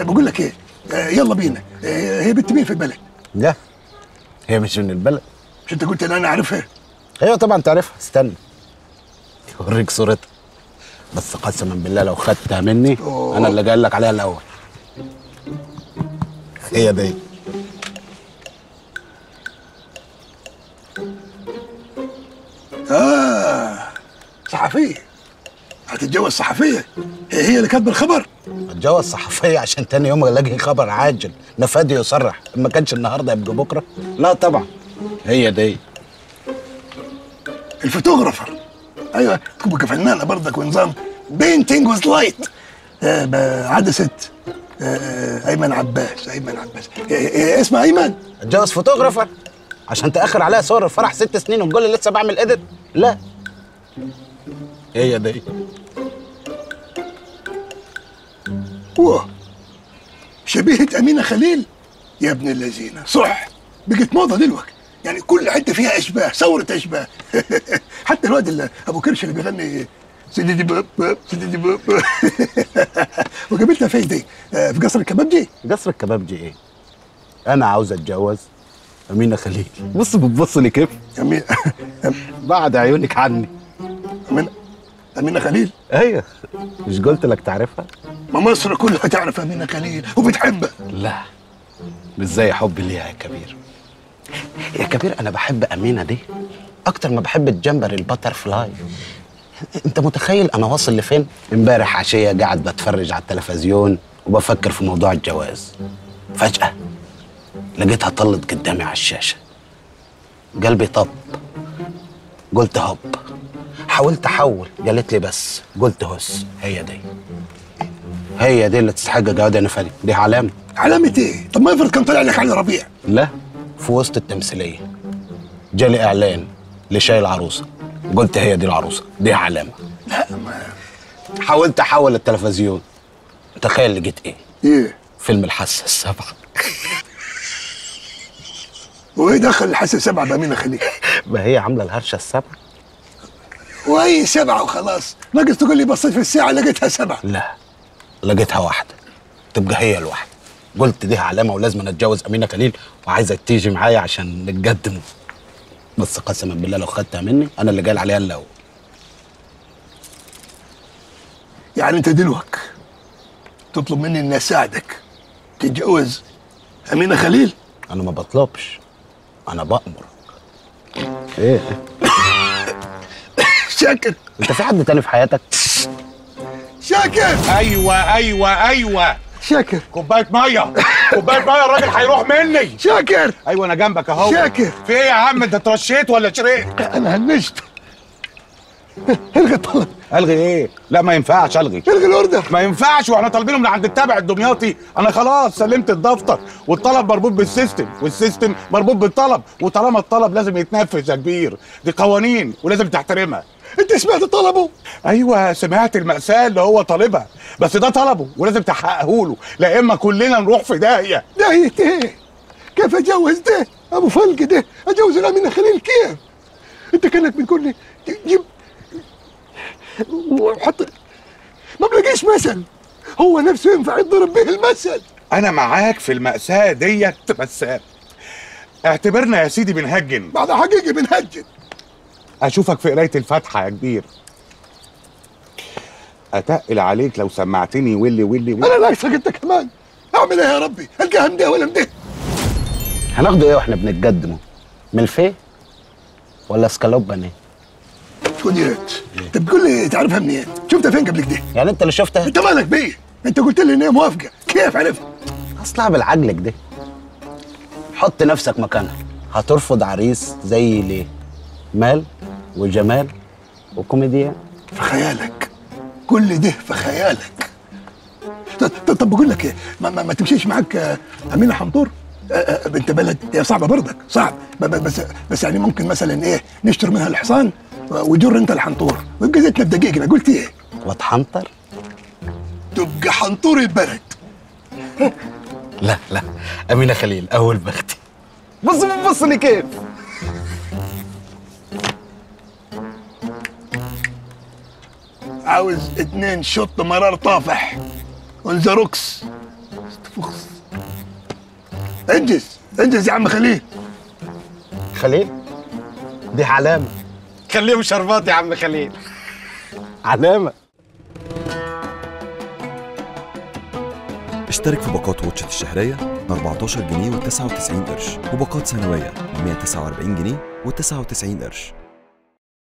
بقول لك إيه؟ آه، يلا بينا. آه، هي بنت مين في البلد؟ لا. هي مش من البلد. مش أنت قلت إن أنا عارفها أيوه طبعا تعرفها. استنى. أوريك صورتها. بس قسما بالله لو خدتها مني أوه. أنا اللي قايل لك عليها الأول. هي دي. آه صحفية. هتتجوز صحفية. هي هي اللي كاتبة الخبر. اتجوز صحفيه عشان تاني يوم ألاقي خبر عاجل. نفادي يصرح. ما كانش النهارده يبقى بكرة. لا طبعا. هي دي. ال photographer. أيوه. تبقى فنانه برضك ونظام painting with light عدسه آه، أيمن عباس. أيمن عباس. إيه- إيه اسمها أيمن. اتجوز photographer. عشان تأخر عليها صور الفرح ست سنين وتقول لي لسه بعمل edit لا. هي دي. واه شبيهة أمينة خليل. يا ابن اللذينة صح. بقت موضة دلوقتي يعني كل حتة فيها أشباه ثورة أشباه. حتى الواد اللي أبو كرش اللي بيغني سيدي باب سيدي باب. وقابلتها فين دي؟ آه، في قصر الكبابجي؟ قصر الكبابجي إيه؟ أنا عاوز أتجوز أمينة خليل. بص بتبص لي كيف. أمين بعد عيونك عني. أمين أمينة خليل؟ أيوه. مش قلت لك تعرفها؟ ما مصر كلها تعرف أمينة خليل وبتحبها. لا. مش زي حبي ليها يا كبير. يا كبير أنا بحب أمينة دي أكتر ما بحب الجمبر ال butterfly أنت متخيل أنا واصل لفين؟ امبارح عشية قاعد بتفرج على التلفزيون وبفكر في موضوع الجواز. فجأة لقيتها طلت قدامي على الشاشة. قلبي طب. قلت هوب. حاولت أحول قالت لي بس قلت هس هي دي. هي دي اللي تستحق جواد يا نفادي دي علامة. علامة إيه؟ طب ما افرض كان طلع لك علي ربيع. لا في وسط التمثيلية. جالي إعلان لشاي العروسة. قلت هي دي العروسة. دي علامة. لا ما حاولت أحول التلفزيون. تخيل لقيت إيه؟ إيه؟ فيلم الحاسة السابعة. وإيه دخل الحاسة سبعة بأمينة خليل؟ ما هي عاملة الهرشة السابعة؟ وهي سبعة وخلاص. ناقص تقول لي بصيت في الساعة لقيتها سبعة. لا لقيتها واحدة. تبقى هي الواحدة. قلت دي علامه ولازم أتجوز أمينة خليل وعايزك تيجي معايا عشان نتقدم. بس قسما بالله لو خدتها مني أنا اللي قال عليها الأول يعني أنت دلوقتي تطلب مني إني أساعدك تتجوز أمينة خليل؟ أنا ما بطلبش. أنا بأمر. إيه؟ شاكر انت في حد تاني في حياتك؟ شاكر أيوه أيوه أيوه. شاكر. كوباية مية. كوباية مية الراجل هيروح مني. شاكر. أيوه أنا جنبك أهو. شاكر. في إيه يا عم؟ أنت اترشيت ولا شرقت أنا هنشت. الغي الطلب ألغي إيه؟ لا ما ينفعش ألغي. الغي ال order. ما ينفعش وإحنا طالبينه من عند التابع الدمياطي. أنا خلاص سلمت الدفتر والطلب مربوط بال system وال system مربوط بالطلب. وطالما الطلب لازم يتنفذ يا كبير. دي قوانين ولازم تحترمها. انت سمعت طلبه؟ أيوه سمعت المأساة اللي هو طالبها بس ده طلبه ولازم تحققه له لا إما كلنا نروح في داهية. داهية إيه كيف أتجوز ده؟ أبو فلق ده أتجوز الامينه خليل كيف؟ أنت كأنك بتقول لي جيب وحط ما بلاقيش مثل. هو نفسه ينفع يضرب به المثل. أنا معاك في المأساة ديت بس اعتبرنا يا سيدي بنهجن. بعد حقيقي بنهجد أشوفك في قراية الفاتحة يا كبير. أتقل عليك لو سمعتني ولي ولي, ولي. أنا ناقصك أنت كمان. أعمل إيه يا ربي؟ القاها مده ولا مده هناخده إيه وإحنا بنتقدمه؟ ملفيه ولا سكالوب بانيه شو ديت انت بتقول لي تعرفها منين؟ شفتها فين قبل كده؟ يعني أنت اللي شفتها؟ أنت مالك بيه أنت قلت لي ان هي موافقة. كيف عرفت؟ اصلها بالعجلك دي حط نفسك مكانها. هترفض عريس زي ليه؟ مال وجمال وكوميديا. في خيالك. كل ده في خيالك. طب- بقول لك إيه ما, ما, ما تمشيش معاك آه، أمينة حنطور؟ آه، آه، بنت بلد هي صعبة برضك صعب. بس بس يعني ممكن مثلا إيه نشتري منها الحصان وجر أنت الحنطور ويبقى زيتنا بدقيقنا قلت إيه؟ واتحنطر تبقى حنطور البلد لا لا. أمينة خليل أول بختي. بص بص لي كيف. عاوز اتنين شط مرار طافح. ونزروكس فخس انجز. انجز يا عم خليل. خليل؟ دي علامة. خليهم شربات يا عم خليل. علامة. اشترك في باقات واتشت الشهرية ب 14 جنيه و99 قرش وباقات سنوية ب 149 جنيه و99 قرش.